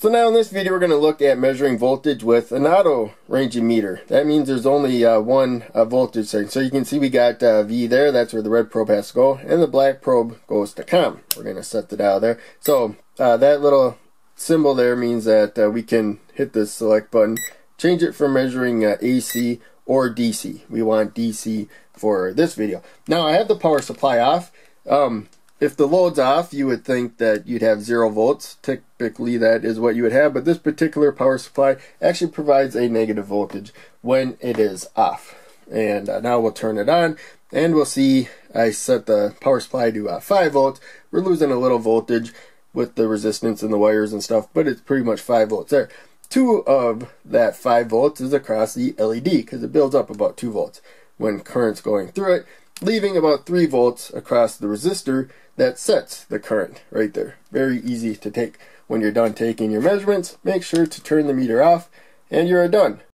So now in this video we're going to look at measuring voltage with an auto ranging meter. That means there's only uh, one uh, voltage setting. So you can see we got uh, V there, that's where the red probe has to go, and the black probe goes to COM. We're going to set the dial there. So uh, that little symbol there means that uh, we can hit the select button, change it from measuring uh, AC or DC. We want DC for this video. Now I have the power supply off. Um, if the load's off, you would think that you'd have zero volts. Typically, that is what you would have, but this particular power supply actually provides a negative voltage when it is off. And uh, now we'll turn it on, and we'll see I set the power supply to uh, 5 volts. We're losing a little voltage with the resistance and the wires and stuff, but it's pretty much 5 volts there. 2 of that 5 volts is across the LED, because it builds up about 2 volts when current's going through it, leaving about 3 volts across the resistor that sets the current right there. Very easy to take. When you're done taking your measurements, make sure to turn the meter off and you're done.